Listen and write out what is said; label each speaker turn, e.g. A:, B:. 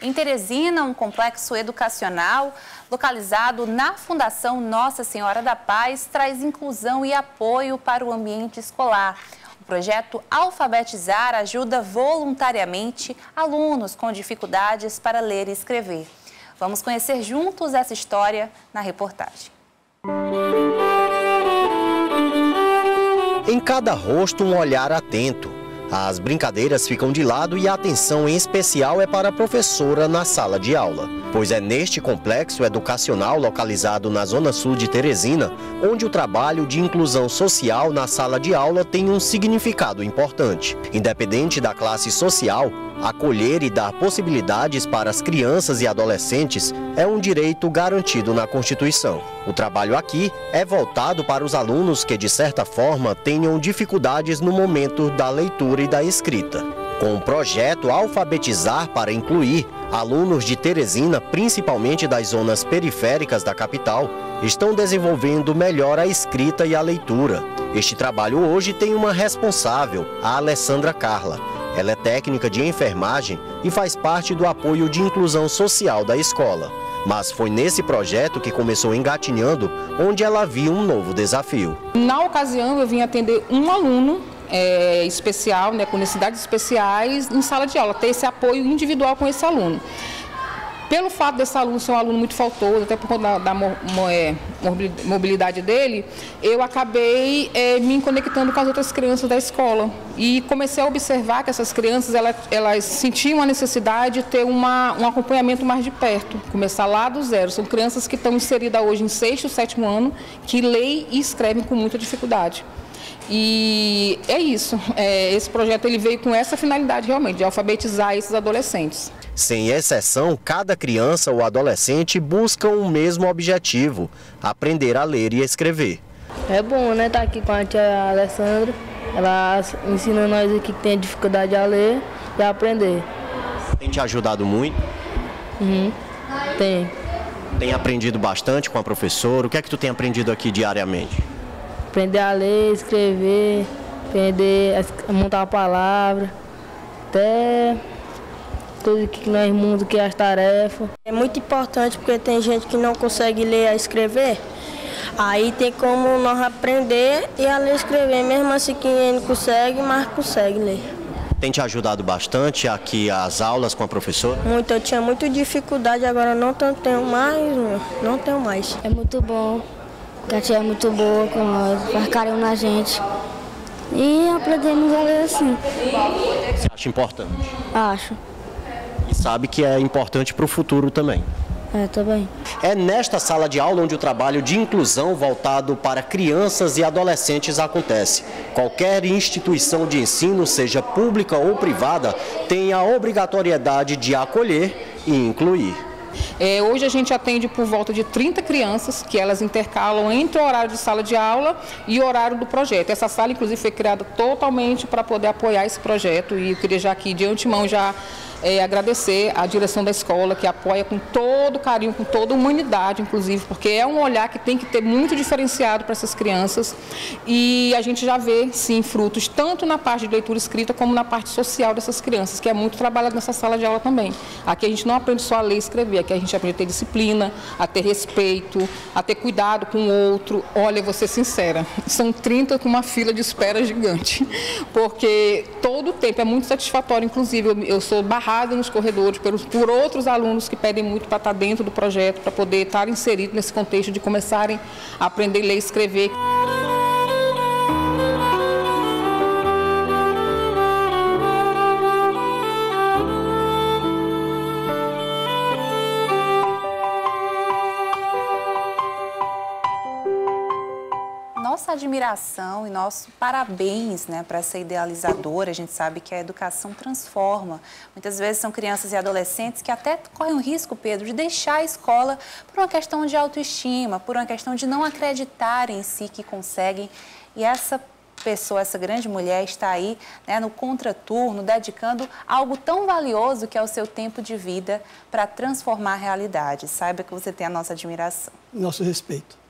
A: Em Teresina, um complexo educacional localizado na Fundação Nossa Senhora da Paz traz inclusão e apoio para o ambiente escolar. O projeto Alfabetizar ajuda voluntariamente alunos com dificuldades para ler e escrever. Vamos conhecer juntos essa história na reportagem.
B: Em cada rosto, um olhar atento as brincadeiras ficam de lado e a atenção em especial é para a professora na sala de aula, pois é neste complexo educacional localizado na zona sul de Teresina, onde o trabalho de inclusão social na sala de aula tem um significado importante. Independente da classe social, acolher e dar possibilidades para as crianças e adolescentes é um direito garantido na Constituição. O trabalho aqui é voltado para os alunos que, de certa forma, tenham dificuldades no momento da leitura e da escrita. Com o projeto Alfabetizar para Incluir, alunos de Teresina, principalmente das zonas periféricas da capital, estão desenvolvendo melhor a escrita e a leitura. Este trabalho hoje tem uma responsável, a Alessandra Carla. Ela é técnica de enfermagem e faz parte do apoio de inclusão social da escola. Mas foi nesse projeto que começou engatinhando, onde ela viu um novo desafio.
C: Na ocasião, eu vim atender um aluno é, especial, né, com necessidades especiais, em sala de aula, ter esse apoio individual com esse aluno. Pelo fato desse aluno ser um aluno muito faltoso, até por conta da, da é, mobilidade dele, eu acabei é, me conectando com as outras crianças da escola. E comecei a observar que essas crianças elas, elas sentiam a necessidade de ter uma, um acompanhamento mais de perto, começar lá do zero. São crianças que estão inseridas hoje em sexto, sétimo ano, que leem e escrevem com muita dificuldade. E é isso. É, esse projeto ele veio com essa finalidade realmente, de alfabetizar esses adolescentes.
B: Sem exceção, cada criança ou adolescente busca o um mesmo objetivo: aprender a ler e escrever.
D: É bom, né, estar tá aqui com a tia Alessandra. Ela ensina nós aqui que tem dificuldade a ler e a aprender.
B: Tem te ajudado muito?
D: Uhum. Tem.
B: Tem aprendido bastante com a professora? O que é que tu tem aprendido aqui diariamente?
D: Aprender a ler, escrever, aprender a montar uma palavra, até tudo que nós mundo que é as tarefas. É muito importante porque tem gente que não consegue ler e escrever. Aí tem como nós aprender e a ler e escrever, mesmo assim que ele consegue, mas consegue ler.
B: Tem te ajudado bastante aqui as aulas com a professora?
D: Muito, eu tinha muita dificuldade, agora não tenho mais, não tenho mais. É muito bom, a tia é muito boa com nós, faz carinho na gente. E aprendemos a ler assim.
B: Você acha importante?
D: Acho.
B: Sabe que é importante para o futuro também.
D: É, também.
B: É nesta sala de aula onde o trabalho de inclusão voltado para crianças e adolescentes acontece. Qualquer instituição de ensino, seja pública ou privada, tem a obrigatoriedade de acolher e incluir.
C: É, hoje a gente atende por volta de 30 crianças, que elas intercalam entre o horário de sala de aula e o horário do projeto. Essa sala, inclusive, foi criada totalmente para poder apoiar esse projeto e eu queria já aqui de antemão já é, agradecer à direção da escola, que apoia com todo carinho, com toda humanidade, inclusive, porque é um olhar que tem que ter muito diferenciado para essas crianças. E a gente já vê, sim, frutos, tanto na parte de leitura escrita, como na parte social dessas crianças, que é muito trabalhado nessa sala de aula também. Aqui a gente não aprende só a ler e escrever, aqui a gente aprende a ter disciplina, a ter respeito, a ter cuidado com o outro. Olha, vou ser sincera, são 30 com uma fila de espera gigante, porque todo o tempo é muito satisfatório, inclusive, eu, eu sou barrada nos corredores por, outros alunos que pedem muito para estar tá dentro do projeto, para poder estar inserido nesse contexto de começarem a aprender a ler e escrever.
A: Admiração e nosso parabéns né, para essa idealizadora. A gente sabe que a educação transforma. Muitas vezes são crianças e adolescentes que até correm o risco, Pedro, de deixar a escola por uma questão de autoestima, por uma questão de não acreditar em si que conseguem. E essa pessoa, essa grande mulher, está aí né, no contraturno, dedicando algo tão valioso que é o seu tempo de vida para transformar a realidade. Saiba que você tem a nossa admiração.
E: Nosso respeito.